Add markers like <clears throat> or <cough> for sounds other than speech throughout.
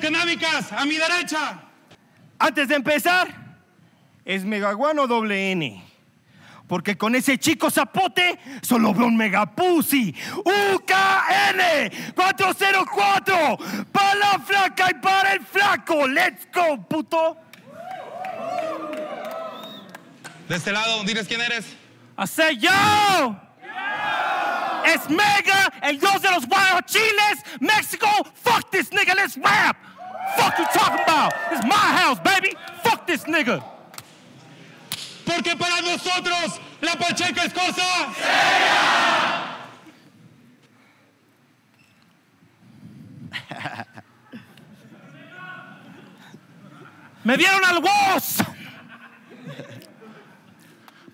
canábicas, a mi derecha. Antes de empezar, es Megaguano doble N. Porque con ese chico zapote solo veo un megapussy. UKN 404. Para la flaca y para el flaco. Let's go, puto. De este lado, diles quién eres. Say, yo. Es Mega, el dios de los chiles. Mexico, fuck this nigga, let's rap. Fuck you talking about? It's my house, baby. Fuck this nigga. Porque para nosotros la Pacheca es cosa seria. Me dieron al voz.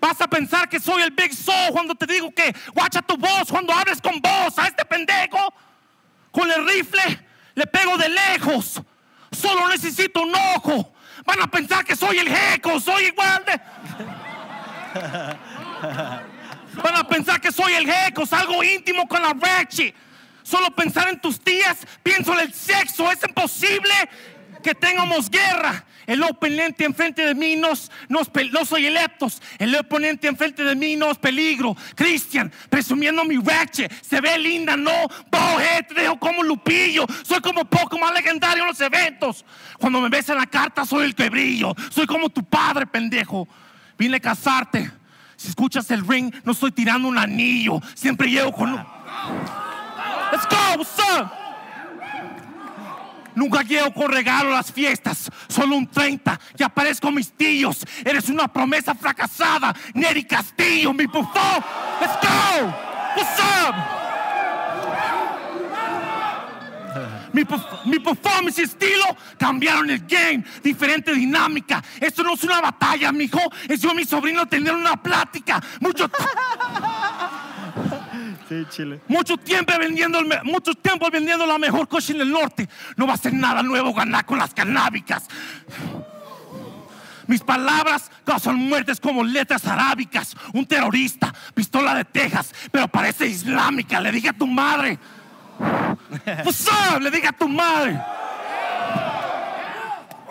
Vas a pensar que soy el Big Soul cuando te digo que guacha tu voz cuando hables con voz a este pendejo. Con el rifle le pego de lejos. Solo necesito un ojo. Van a pensar que soy el Geco, soy igual de. Van a pensar que soy el Geco, algo íntimo con la Rechi. Solo pensar en tus tías, pienso en el sexo. Es imposible que tengamos guerra. El oponente enfrente de mí no, no, soy el Eptos. El oponente enfrente de mí no es peligro. Cristian, presumiendo mi reche. Se ve linda, no. Te dejo como Lupillo. Soy como poco más legendario en los eventos. Cuando me ves en la carta, soy el que brillo. Soy como tu padre, pendejo. Vine a casarte. Si escuchas el ring, no estoy tirando un anillo. Siempre llevo con. Let's go, what's? Nunca llego con regalo las fiestas, solo un 30 y aparezco mis tíos. Eres una promesa fracasada, Neri Castillo, mi bufón. Let's go. What's up? Mi, mi, performance y estilo cambiaron el game, diferente dinámica. Esto no es una batalla, mijo. Es yo y mi sobrino tener una plática. Mucho. Mucho tiempo vendiendo, mucho tiempo vendiendo la mejor coche en el norte. No va a ser nada nuevo ganar con las canábicas. Mis palabras causan muertes como letras arábicas. Un terrorista, pistola de Texas, pero parece islámica. Le dije a tu madre. What's <laughs> Le dije a tu madre.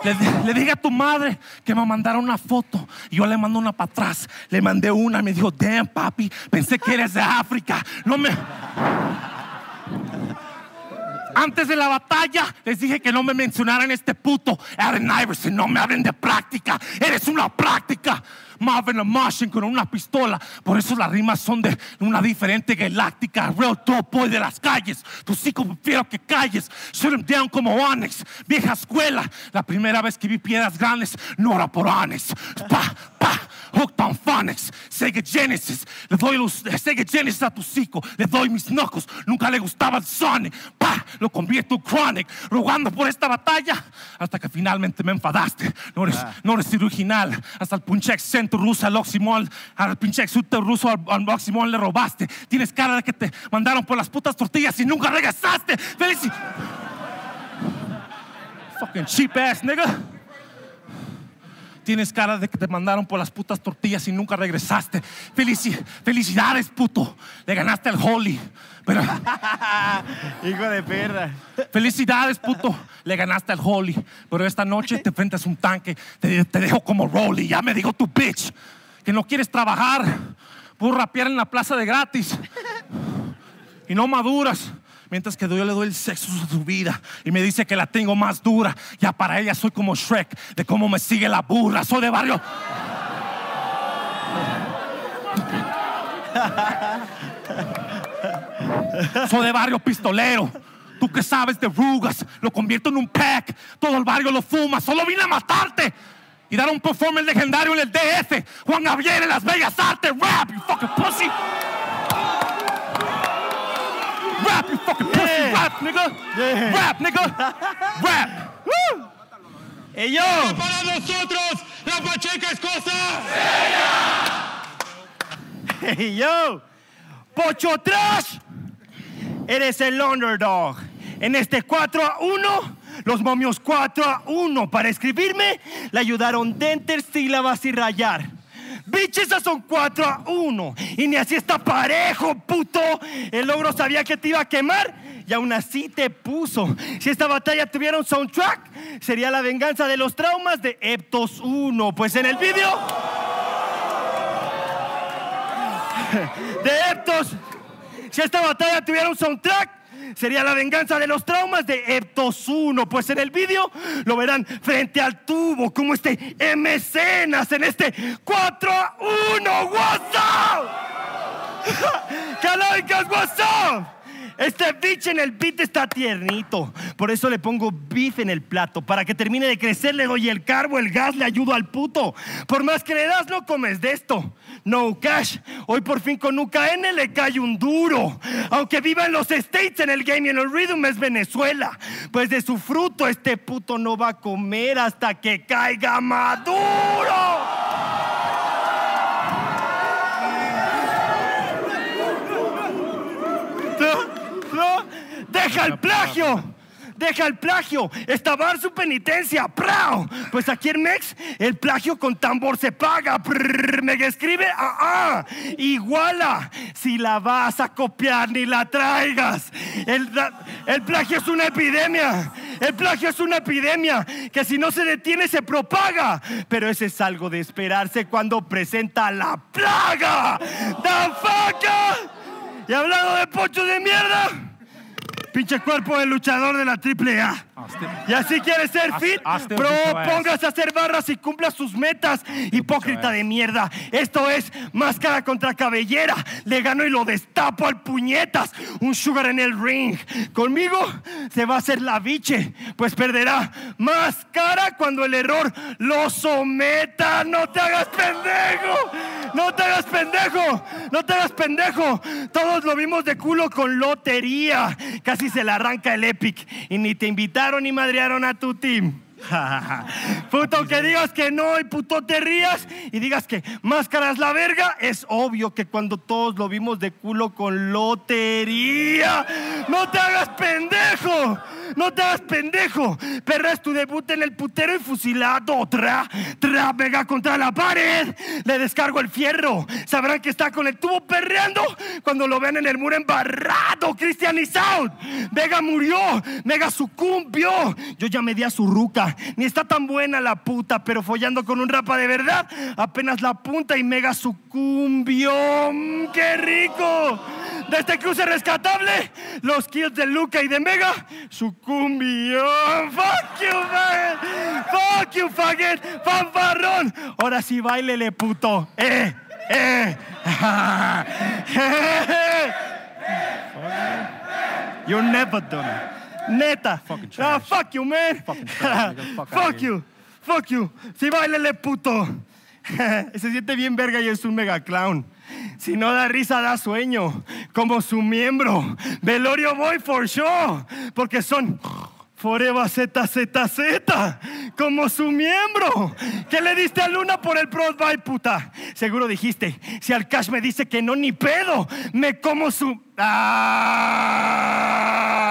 Le, dije a tu madre que me mandara una foto. Y yo le mando una para atrás. Le mandé una. Me dijo, damn, papi, pensé que eres de África. No me. Antes de la batalla les dije que no me mencionaran este puto Allen Iverson. No me hablen de práctica. Eres una práctica. Marvin a Martian con una pistola. Por eso las rimas son de una diferente galáctica. Real top boy de las calles. Tu psico prefiero que calles. Shut him down como Onyx. Vieja escuela. La primera vez que vi piedras grandes no era por Onyx. Pa, pa. Hooked on Phonics, Sega Genesis. Le doy los Sega Genesis a tu psico. Le doy mis knuckles. Nunca le gustaba el Sonic. Pa, lo convierto en Chronic. Rogando por esta batalla. Hasta que finalmente me enfadaste. No eres, ah. no eres original. Hasta el punchex Center ruso al Oximol, al pinche exulto ruso al, al Oximol le robaste. Tienes cara de que te mandaron por las putas tortillas y nunca regresaste. Felici Fucking cheap ass nigga. Tienes cara de que te mandaron por las putas tortillas y nunca regresaste. felicidades, puto. Le ganaste al Holly. Pero, <laughs> Hijo de perra. Felicidades, puto. Le ganaste al Holly. Pero esta noche te enfrentas a un tanque. Te, dejo como Rolly. Ya me dijo tu bitch que no quieres trabajar. Por rapear en la plaza de gratis. Y no maduras. Mientras que yo le doy el sexo de su vida y me dice que la tengo más dura. Ya para ella soy como Shrek, de cómo me sigue la burra. Soy de barrio. Soy de barrio pistolero. Tú que sabes de rugas, lo convierto en un pack. Todo el barrio lo fuma. Solo vine a matarte y dar un performance legendario en el DF. Juan Gabriel en Las Bellas Artes. Rap, you fucking pussy. Rap, you fucking nigga. Rap, nigga. Rap. <laughs> Woo. Hey, yo. Para nosotros, la Pacheca es cosa. Hey, yo. Pocho Trash. Eres el underdog. En este 4 a 1, los momios 4 a 1. Para escribirme, le ayudaron denter, sílabas y rayar. Bitches, esas son 4 a 1. Y ni así está parejo, puto. El logro sabía que te iba a quemar y aún así te puso. Si esta batalla tuviera un soundtrack, sería la venganza de los traumas de Eptos 1. Pues en el vídeo de Eptos, si esta batalla tuviera un soundtrack, sería la venganza de los traumas de Eptos 1. Pues en el vídeo lo verán frente al tubo, como este mecenas en este 4 a 1. ¡WhatsApp! <laughs> ¡Calaicas, WhatsApp! Este bitch en el beat está tiernito. Por eso le pongo beef en el plato. Para que termine de crecer, le doy el carbo, el gas, le ayudo al puto. Por más que le das, no comes de esto. No cash. Hoy por fin con UKN le cae un duro. Aunque viva en los States, en el game y en el rhythm es Venezuela. Pues de su fruto este puto no va a comer hasta que caiga maduro. No, no, deja el plagio. Deja el plagio, estabar su penitencia, ¡prao! Pues aquí en Mex, el plagio con tambor se paga. Prrr, me escribe, ah, ah, iguala. Si la vas a copiar, ni la traigas. El, el plagio es una epidemia. El plagio es una epidemia que si no se detiene se propaga. Pero ese es algo de esperarse cuando presenta la plaga. ¡Da faca! Y hablando de pocho de mierda, pinche cuerpo de luchador de la triple A. Y así quieres ser fit, bro, un poquito pongas a hacer barras y cumpla sus metas. Hipócrita de mierda. Esto es máscara contra cabellera. Le gano y lo destapo al puñetas. Un sugar en el ring. Conmigo se va a hacer la biche, pues perderá más cara cuando el error lo someta. No te hagas pendejo. No te hagas pendejo. No te hagas pendejo. Todos lo vimos de culo con lotería. Casi se le arranca el Epic y ni te invitaron ni madrearon a tu team. <laughs> puto que digas que no y puto te rías y digas que máscaras la verga, es obvio que cuando todos lo vimos de culo con lotería, no te hagas pendejo, no te hagas pendejo, perra es tu debut en el putero y fusilado, tra, tra, pega contra la pared, le descargo el fierro, sabrán que está con el tubo perreando cuando lo ven en el muro embarrado, Christian y Sound, Vega murió, Mega sucumbió, yo ya me di a su ruca, ni está tan buena la puta, pero follando con un rapa de verdad, apenas la punta y Mega sucumbió, ¡Mm, ¡qué rico! De este cruce rescatable, los kills de Luca y de Mega sucumbió. Fuck you, man. Fuck you, faggot. Fanfarrón. Ahora sí, bailele, puto. Eh, eh. <laughs> You're never done. Neta. Fucking Ah, trash. fuck you, man. Fucking trash. Fuck you. Fuck you. Sí, bailele, puto. <laughs> Se siente bien verga y es un mega clown. Si no da risa, da sueño. Como su miembro. Velorio Boy for sure. Porque son Forever ZZZ. Como su miembro. ¿Qué le diste a Luna por el Pro Bye, puta? Seguro dijiste. Si al cash me dice que no, ni pedo. Me como su.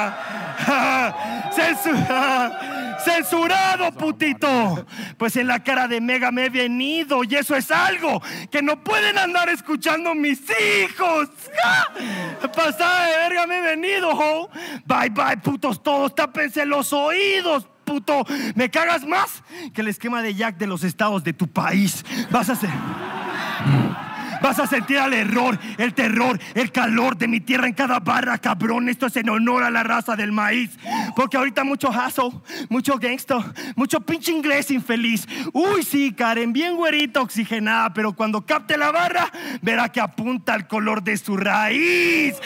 ¡Ah! <laughs> Censu- Censurado, putito. Pues en la cara de Mega me he venido y eso es algo que no pueden andar escuchando mis hijos. ¡Ah! Pasada de verga me he venido, ho. Bye bye, putos todos, tápense los oídos. Puto, me cagas más que el esquema de Jack de los estados de tu país. Vas a hacer. Vas a sentir el error, el terror, el calor de mi tierra en cada barra, cabrón. Esto es en honor a la raza del maíz. Porque ahorita mucho hustle, mucho gangsta, mucho pinche inglés infeliz. Uy, sí, Karen, bien güerita, oxigenada. Pero cuando capte la barra, verá que apunta al color de su raíz.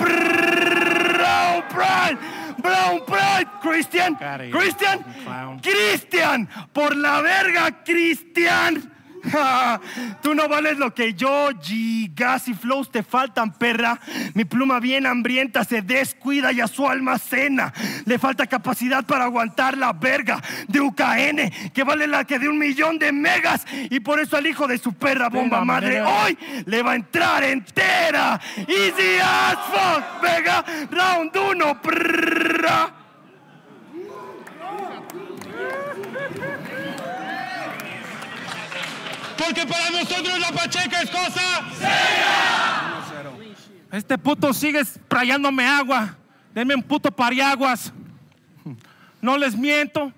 Brown Pride, Brown Pride, Christian, Christian, clown. Cristian, por la verga, Cristian. Ja, <laughs> Tú no vales lo que yo, G. Gas y flows te faltan, perra. Mi pluma bien hambrienta se descuida y a su almacena. Le falta capacidad para aguantar la verga de UKN, que vale la que de un millón de megas. Y por eso al hijo de su perra bomba madre hoy le va a entrar entera. Easy as fuck, vega. Round uno, prrra. Porque para nosotros la Pacheca es cosa. Este puto sigue sprayándome agua. Deme un puto pariaguas. No les miento.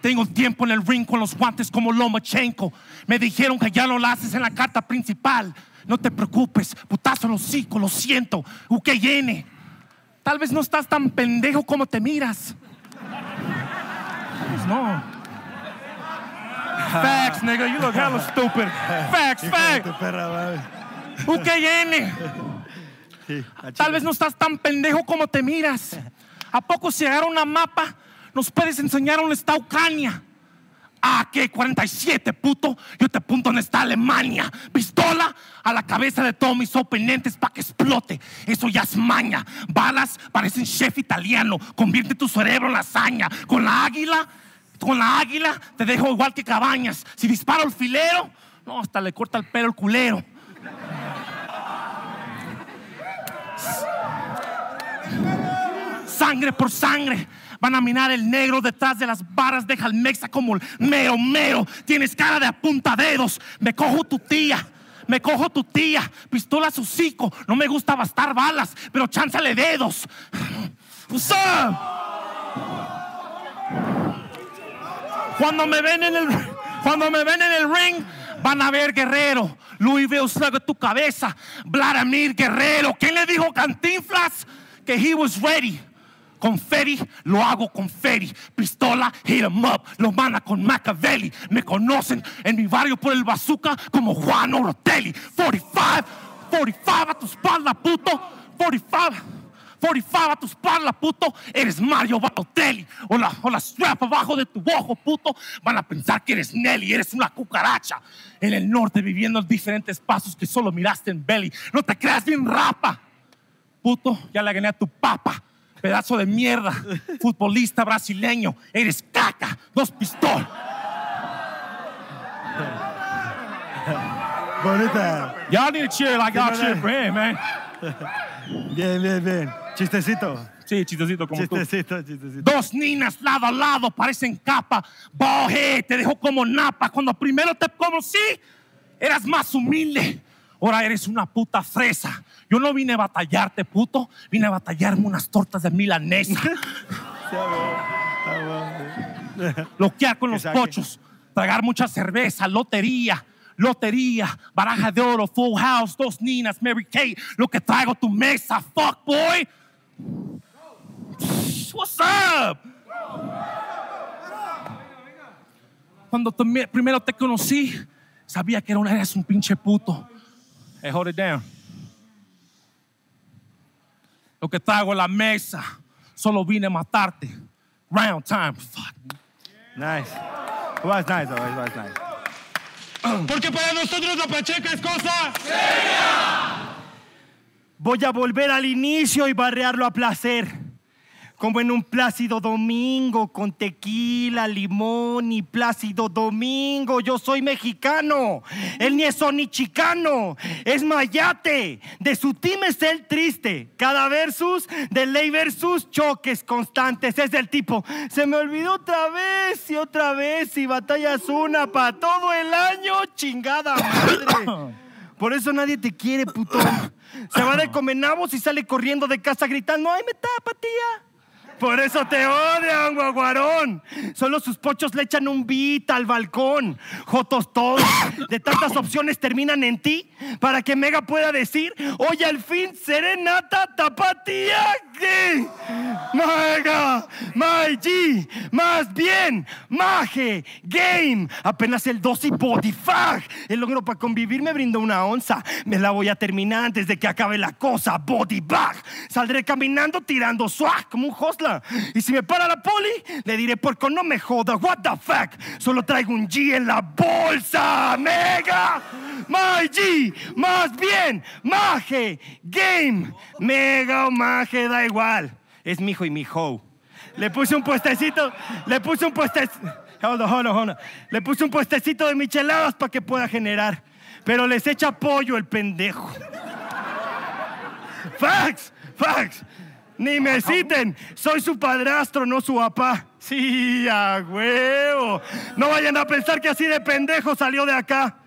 Tengo tiempo en el ring con los guantes como Lomachenko. Me dijeron que ya lo haces en la carta principal. No te preocupes, putazo hocico, lo siento. UKN. Tal vez no estás tan pendejo como te miras. Pues no. Facts, nigga. You look hella stupid. Facts, facts. UKN. Tal vez no estás tan pendejo como te miras. ¿A poco si agarra una mapa nos puedes enseñar dónde está Ucrania? Ah, ¿qué? 47, puto. Yo te apunto dónde está Alemania. Pistola a la cabeza de todos mis oponentes para que explote. Eso ya es maña. Balas parecen chef italiano. Convierte tu cerebro en lasaña. Con la águila, con la águila te dejo igual que cabañas. Si disparo el filero, no, hasta le corta el pelo el culero. sangre por sangre. Van a minar el negro detrás de las varas, deja el mexa como el mero mero. Tienes cara de apuntadedos. Me cojo tu tía. Me cojo tu tía, pistola su hocico. No me gusta bastar balas, pero chánzale dedos. What's? Cuando me ven en el cuando me ven en el ring van a ver Guerrero, Louisville Slug en tu cabeza, Vladimir Guerrero. ¿Quién le dijo Cantinflas que he was ready? Confetti, lo hago con Ferry. Pistola, hit 'em up, lo mana con Machiavelli. Me conocen en mi barrio por el bazooka como Juan Orotelli. 45, 45 a tu espalda, puto. 45. 45 a tu espalda, puto, eres Mario Balotelli. O la, o la strap abajo de tu ojo, puto. Van a pensar que eres Nelly, eres una cucaracha. En el norte viviendo en diferentes pasos que solo miraste en Belly. No te creas bien rapa. Puto, ya le gané a tu papa. Pedazo de mierda. <laughs> Futbolista brasileño. Eres caca. Dos pistolas. Bonita. Y'all need to cheer like y'all cheer for him, man. <laughs> Bien, bien, bien. Chistecito. Sí, chistecito como tú. Chistecito, chistecito. Dos niñas lado a lado, parecen capa. Ballhead, te dejó como napa. Cuando primero te conocí, eras más humilde. Ahora eres una puta fresa. Yo no vine a batallarte, puto. Vine a batallarme unas tortas de milanesa. <laughs> Loquear con los pochos. Tragar mucha cerveza, lotería. Lotería, baraja de oro, full house, dos niñas, Mary Kate, lo que traigo a tu mesa, fuck boy. What's up? Cuando te- me- primero te conocí, sabía que era un- un pinche puto. Hey, hold it down. Lo que traigo en la mesa, solo vine a matarte. Round time. Fuck. Nice. It was nice. It was nice. Porque para nosotros la Pacheca es cosa. Voy a volver al inicio y barrearlo a placer. Como en un plácido domingo con tequila, limón y plácido domingo. Yo soy mexicano. Él ni es ni chicano. Es mayate. De su team es el triste. Cada versus, de ley versus, choques constantes. Es del tipo, se me olvidó otra vez y otra vez y batallas una para todo el año. Chingada madre. <coughs> Por eso nadie te quiere, puto. Se va de <coughs> comenabos y sale corriendo de casa gritando, ¡ay, me tapa, tía! Por eso te odian, guaguarón. Solo sus pochos le echan un beat al balcón. Jotos todos. De tantas opciones terminan en ti. Para que Mega pueda decir, oye, al fin, serenata, tapatía. Mega, My G, más bien, Maje, Game. Apenas el 2 y Body Fag. El logro para convivir me brindó una onza. Me la voy a terminar antes de que acabe la cosa. Body Bag. Saldré caminando tirando swag como un Y si me para la poli, le diré porque no me joda. What the fuck? Solo traigo un G en la bolsa. Mega, My G, más bien, Maje, Game. Mega o Maje, da igual. Es mi hijo y mi hoe. Le puse un puestecito, le puse un puestecito. Hold on, hold on, hold on. Le puse un puestecito de micheladas para que pueda generar. Pero les echa pollo el pendejo. Fax, fax. Ni me citen. Soy su padrastro, no su papá. Sí, a huevo. No vayan a pensar que así de pendejo salió de acá.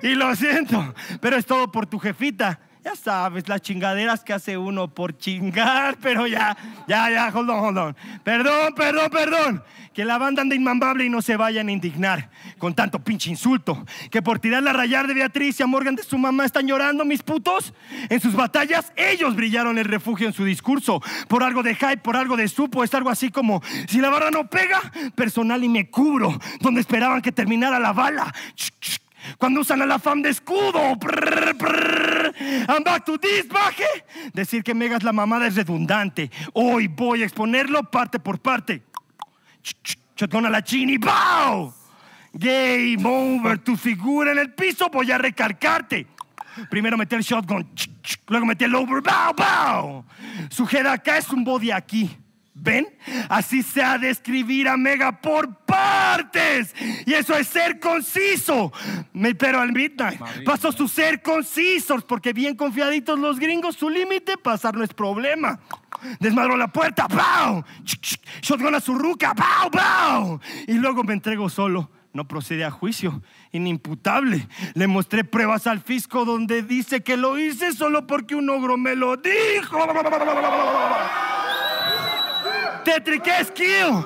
Y lo siento, pero es todo por tu jefita. Ya sabes, las chingaderas que hace uno por chingar, <laughs> pero ya, ya, ya, hold on, hold on. Perdón, perdón, perdón. Que la banda anda inmambable y no se vayan a indignar con tanto pinche insulto. Que por tirarla a rayar de Beatriz y a Morgan de su mamá están llorando, mis putos. En sus batallas, ellos brillaron el refugio en su discurso. Por algo de hype, por algo de supo, es algo así como: si la barra no pega, personal y me cubro. Donde esperaban que terminara la bala. Ch, ch, cuando usan a la fam de escudo. Prr, prr. I'm back to this, baje. Decir que Mega es la mamada es redundante. Hoy voy a exponerlo parte por parte. Ch, ch, Shotgun a la chini, ¡pow! Game over, tu figura en el piso, voy a recargarte. Primero metí el shotgun, luego metí el over, ¡pow, pow! Su head acá es un body aquí. ¿Ven? Así se ha de escribir a Mega por partes. Y eso es ser conciso. Me, pero al midnight pasó su ser concisos porque bien confiaditos los gringos, su límite pasar no es problema. Desmadró la puerta, ¡pau! Shotgun a su ruca, ¡pau, pau! Y luego me entrego solo. No procede a juicio, inimputable. Le mostré pruebas al fisco donde dice que lo hice solo porque un ogro me lo dijo. Skill,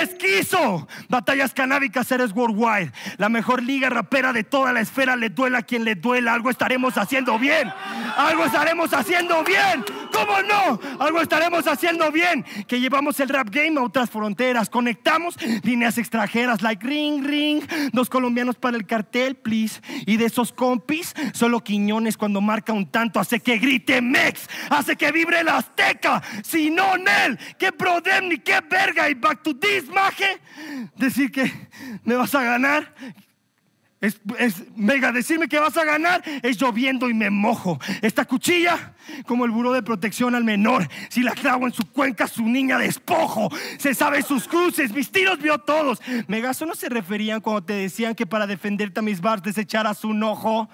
esquizo. Batallas canábicas eres worldwide. La mejor liga rapera de toda la esfera. Le duela a quien le duela. Algo estaremos haciendo bien. Algo estaremos haciendo bien. ¿Cómo no? Algo estaremos haciendo bien. Que llevamos el rap game a otras fronteras. Conectamos líneas extranjeras. Like ring, ring. Dos colombianos para el cartel, please. Y de esos compis, solo Quiñones cuando marca un tanto hace que grite Mex. Hace que vibre la azteca. Si no, Nel. ¿Qué prodem ni qué verga? Y back to this, maje. Decir que me vas a ganar. Es, es, mega, decirme que vas a ganar es lloviendo y me mojo. Esta cuchilla, como el buró de protección al menor, si la clavo en su cuenca, su niña despojo. Se sabe sus cruces, mis tiros vio todos. Mega, ¿eso no se referían cuando te decían que para defenderte a mis bars desecharas un ojo?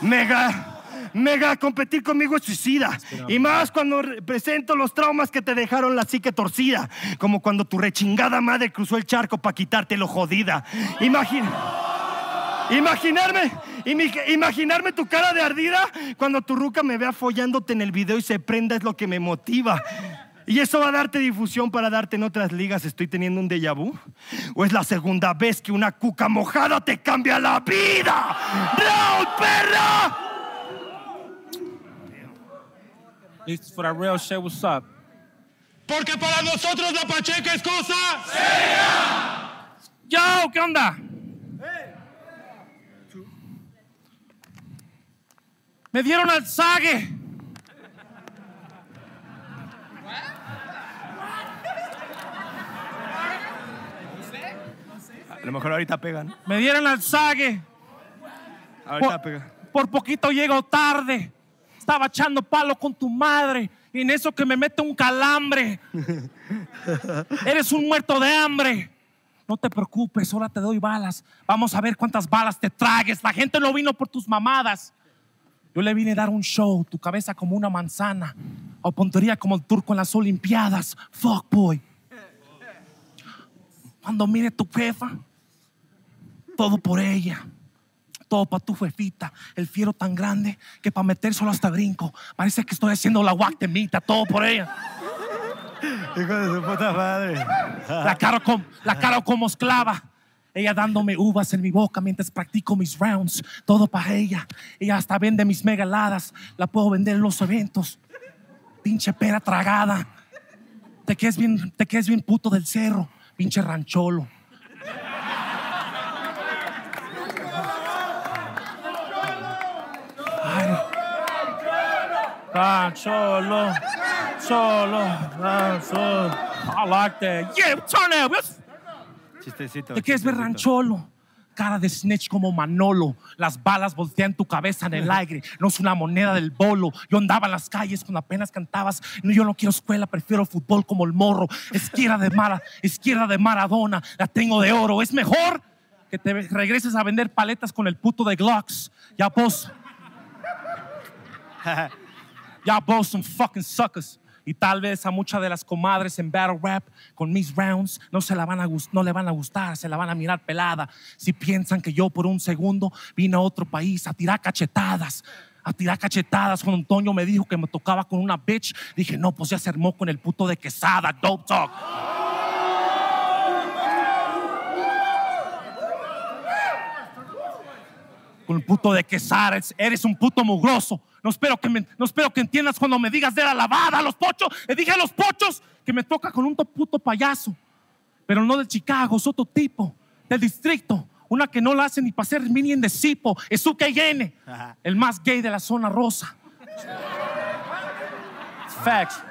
Mega. Mega, competir conmigo es suicida. Y más cuando presento los traumas que te dejaron la psique torcida. Como cuando tu rechingada madre cruzó el charco para quitarte lo jodida. Imagina. Imaginarme, imaginarme tu cara de ardida cuando tu ruca me vea follándote en el video y se prenda es lo que me motiva. Y eso va a darte difusión para darte en otras ligas. ¿Estoy teniendo un déjà vu? ¿O es la segunda vez que una cuca mojada te cambia la vida? ¡Round, perra! Listos for that real shit, what's up? Porque para nosotros la Pacheca es cosa. Yo, ¿qué onda? Me dieron al sague. A lo mejor ahorita pegan. Me dieron al sague. Ahorita Por, pega. por poquito llego tarde. Estaba echando palo con tu madre. Y en eso que me mete un calambre. <laughs> Eres un muerto de hambre. No te preocupes, ahora te doy balas. Vamos a ver cuántas balas te tragues. La gente no vino por tus mamadas. Yo le vine a dar un show, tu cabeza como una manzana, o puntería como el turco en las Olimpiadas. Fuck boy. Cuando mire tu jefa, todo por ella. Todo para tu jefita, el fiero tan grande que para metérselo hasta brinco. Parece que estoy haciendo la guactemita, todo por ella. Hijo de su puta madre. La caro, com- la caro como esclava. Ella dándome uvas en mi boca mientras practico mis rounds. Todo para ella. Ella hasta vende mis mega heladas. La puedo vender en los eventos. Pinche pera tragada. Te quedes bien, te quedes bien puto del cerro. Pinche rancholo. Rancholo. Solo. Rancholo. I like that. Yeah, turn it. Chistecito. ¿De qué es ver rancholo? Cara de snitch como Manolo. Las balas voltean tu cabeza en el aire. No es una moneda del bolo. Yo andaba en las calles cuando apenas cantabas. No, yo no quiero escuela, prefiero fútbol como el morro. Izquierda de Mara, izquierda de Maradona. La tengo de oro. Es mejor que te regreses a vender paletas con el puto de Glocks. Ya vos. <laughs> Ya vos son fucking suckers. Y tal vez a muchas de las comadres en battle rap con mis rounds no se la van a no le van a gustar, se la van a mirar pelada. Si piensan que yo por un segundo vine a otro país a tirar cachetadas, a tirar cachetadas cuando Antonio me dijo que me tocaba con una bitch. Dije, no, pues ya se armó con el puto de quesada, dope talk. Con el puto de quesada, eres un puto mugroso. No espero que me- no espero que entiendas cuando me digas de la lavada, a los pochos. Le dije a los pochos que me toca con un to- puto payaso pero no de Chicago, es otro tipo, del distrito. Una que no la hace ni para ser mini en de es UKN, el más gay de la zona rosa. Facts.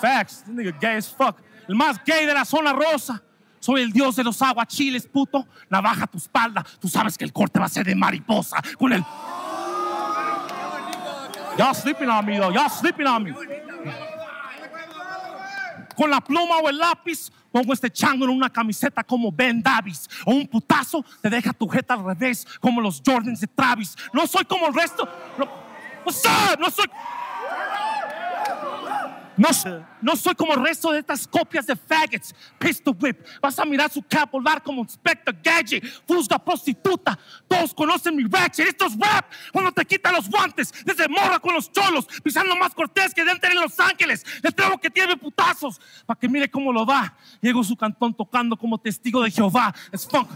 Facts. This nigga gay as fuck. El más gay de la zona rosa. Soy el dios de los aguachiles, puto. Navaja tu espalda. Tú sabes que el corte va a ser de mariposa. Con el. Y'all sleeping on me, though. Y'all sleeping on me con la pluma o el lápiz, pongo este chango en una camiseta como Ben Davis. O un putazo te deja tu jeta al revés, como los Jordans de Travis. No soy como el resto. No, up? no soy. No, no soy como el resto de estas copias de faggots. Pistol whip. Vas a mirar su cap volar como Inspector Gadget. Fusga prostituta. Todos conocen mi ratchet. Esto es rap. Cuando te quitan los guantes. Desde morra con los cholos. Pisando más cortés que Denter en Los Ángeles. Le traigo que tiene putazos. Para que mire cómo lo va. Llego su cantón tocando como testigo de Jehová. Es funk.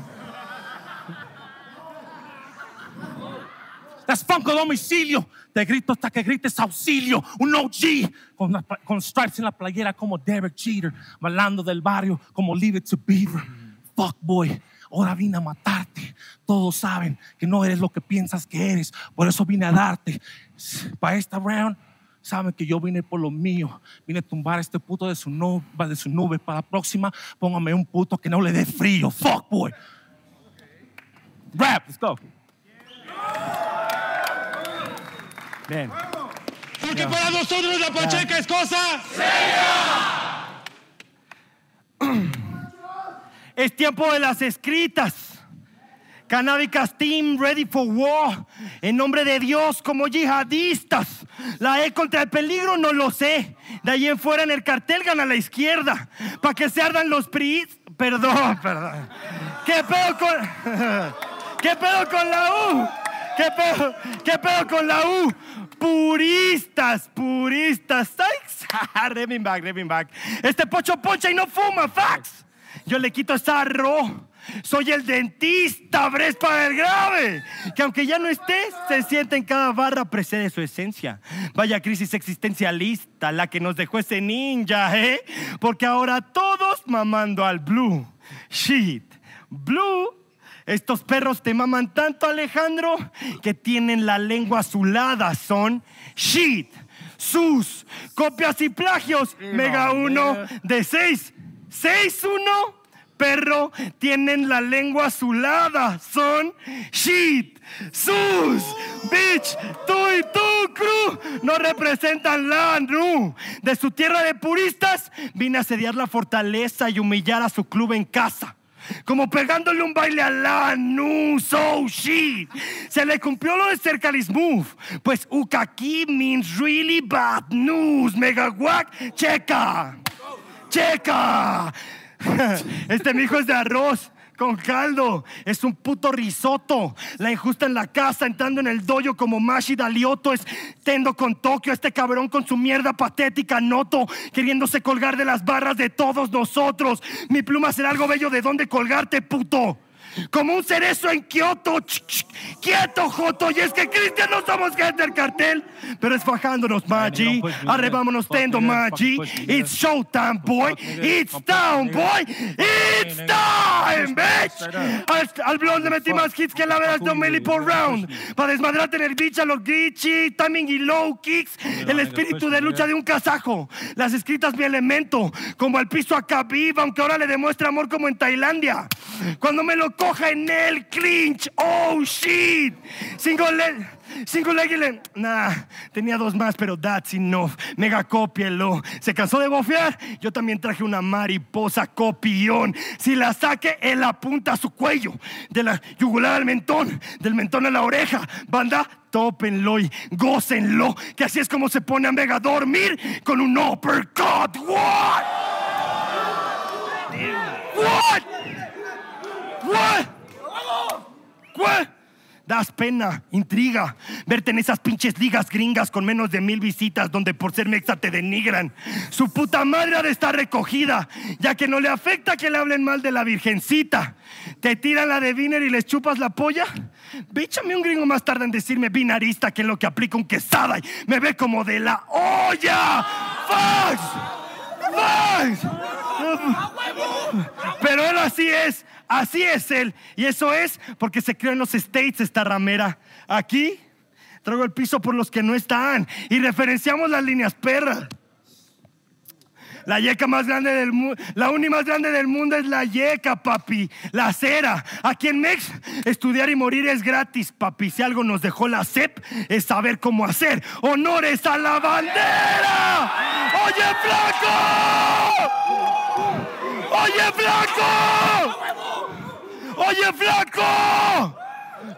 That's funk a domicilio. Te grito hasta que grites auxilio. Un OG con, con stripes en la playera como Derek Jeter. Bailando del barrio como Leave It to Beaver. Fuck boy. Ahora vine a matarte. Todos saben que no eres lo que piensas que eres. Por eso vine a darte. Para esta round, saben que yo vine por lo mío. Vine a tumbar a este puto de su, nube, de su nube. Para la próxima, póngame un puto que no le dé frío. Fuck boy. Rap, let's go. Bien. Porque para nosotros la Pacheca es cosa. <clears throat> Es tiempo de las escritas. Canábicas Team Ready for War. En nombre de Dios, como yihadistas. La E contra el peligro no lo sé. De ahí en fuera en el cartel gana la izquierda. Para que se ardan los PRI. Perdón, <laughs> perdón. ¿Qué pedo con. <laughs> ¿Qué pedo con la U? ¿Qué pedo, qué pedo con la U? Puristas, puristas. Ay, <laughs> Revin back, revin back. Este pocho poncha y no fuma, fax. Yo le quito esa ro. Soy el dentista, Brespa del grave. Que aunque ya no esté, se siente en cada barra, precede su esencia. Vaya crisis existencialista la que nos dejó ese ninja, ¿eh? Porque ahora todos mamando al blue. Shit. Blue. Estos perros te maman tanto, Alejandro, que tienen la lengua azulada. Son shit. Sus copias y plagios. Mega uno de seis. Seis uno. Perro, tienen la lengua azulada. Son shit. Sus, bitch, tú y tu crew no representan la NU. De su tierra de puristas, vine a asediar la fortaleza y humillar a su club en casa. Como pegándole un baile a la nu, so shit. Se le cumplió lo de Cercalis Move. Pues Ukaki means really bad news. Mega wack, checa. Checa. <laughs> Este mijo es de arroz. Con caldo, es un puto risotto. La injusta en la casa, entrando en el dojo como Mashi Dalioto. Es tendo con Tokio, este cabrón con su mierda patética, noto, queriéndose colgar de las barras de todos nosotros. Mi pluma será algo bello de dónde colgarte, puto. Como un cerezo en Kioto. Quieto, Joto. Y es que Cristian no somos gente del cartel. Pero es fajándonos, Maggi. Arrebámonos tendo, Maggi. It's showtime, boy. It's down, boy. It's time, bitch. Al, al blond le metí más hits que la verdad de milli por round. Para desmadrarte en el beach a los glitchy, timing y low kicks. El espíritu de lucha de un kazajo. Las escritas mi elemento. Como el piso acá viva, aunque ahora le demuestra amor como en Tailandia. Cuando me lo coja en el clinch. Oh shit. Single leg. Single leg y le- Nah, tenía dos más, pero that's enough. Mega cópielo. ¿Se cansó de bofear? Yo también traje una mariposa copión. Si la saque, él apunta a su cuello. De la yugular al mentón. Del mentón a la oreja. Banda, tópenlo y gócenlo. Que así es como se pone a mega dormir con un uppercut. What? What? What? Das pena, intriga, verte en esas pinches ligas gringas con menos de mil visitas donde por ser mexa te denigran. Su puta madre ha de estar recogida, ya que no le afecta que le hablen mal de la virgencita. Te tiran la de viner y les chupas la polla. Bíchame un gringo más tarde en decirme vinarista que es lo que aplica un quesada y me ve como de la olla. ¡Fax! ¡Fax! Pero él así es, así es él. Y eso es porque se creó en los States esta ramera. Aquí traigo el piso por los que no están y referenciamos las líneas perras. La yeca más grande del mundo, la uni más grande del mundo es la yeca, papi. La cera. Aquí en Mex, estudiar y morir es gratis, papi. Si algo nos dejó la CEP, es saber cómo hacer. Honores a la bandera. Oye, flaco. Oye, flaco. Oye, flaco.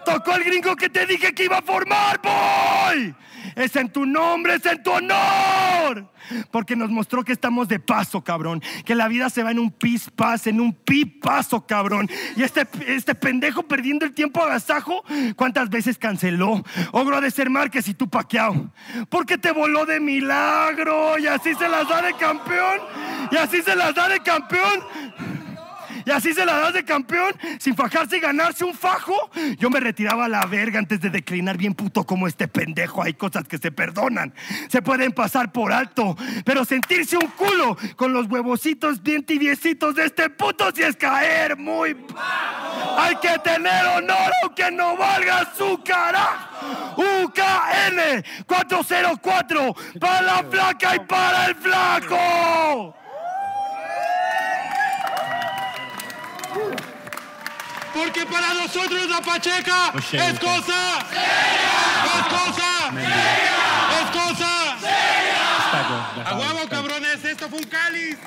Tocó el gringo que te dije que iba a formar, boy. Es en tu nombre, es en tu honor. Porque nos mostró que estamos de paso, cabrón. Que la vida se va en un pis pas, en un pipazo, cabrón. Y este, este pendejo perdiendo el tiempo agasajo, ¿cuántas veces canceló? Ogro de ser Márquez y tú paqueado. Porque te voló de milagro. Y así se las da de campeón. Y así se las da de campeón. Y así se la das de campeón sin fajarse y ganarse un fajo. Yo me retiraba a la verga antes de declinar bien puto como este pendejo. Hay cosas que se perdonan, se pueden pasar por alto. Pero sentirse un culo con los huevocitos bien tibiecitos de este puto si es caer muy... Hay que tener honor aunque no valga su cara. UKN 404 para la flaca y para el flaco. Porque para nosotros la Pacheca es cosa. Es cosa. Es cosa. A huevo, cabrones, esto fue un cáliz.